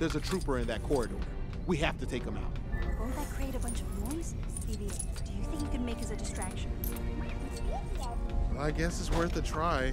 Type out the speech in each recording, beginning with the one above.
There's a trooper in that corridor. We have to take him out. Won't that create a bunch of noise? Stevie, do you think you can make us a distraction? Well, I guess it's worth a try.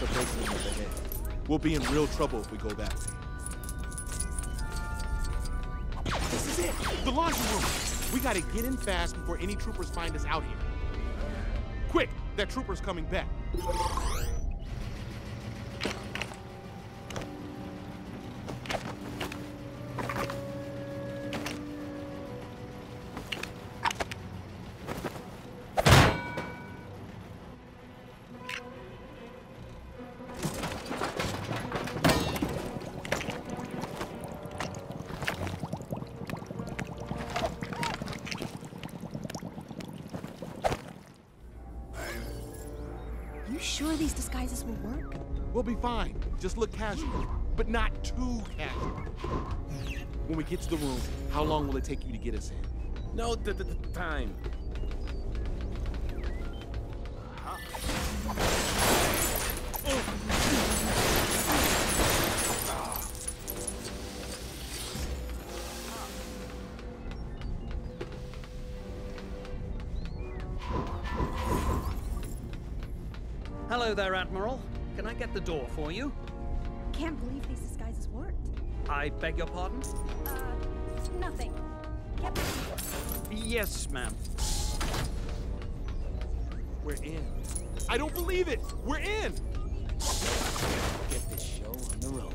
That's the. We'll be in real trouble if we go back. This is it! The laundry room! We gotta get in fast before any troopers find us out here. Quick! That trooper's coming back. You sure these disguises will work? We'll be fine. Just look casual, but not too casual. When we get to the room, how long will it take you to get us in? No t- t- t- time. Hello there, Admiral. Can I get the door for you? Can't believe these disguises worked. I beg your pardon? Uh, nothing. Captain, Yes, ma'am. We're in. I don't believe it! We're in! Get this show on the road.